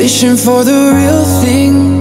Wishing for the real thing.